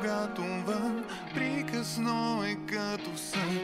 когато вън Прикъсно е като сън.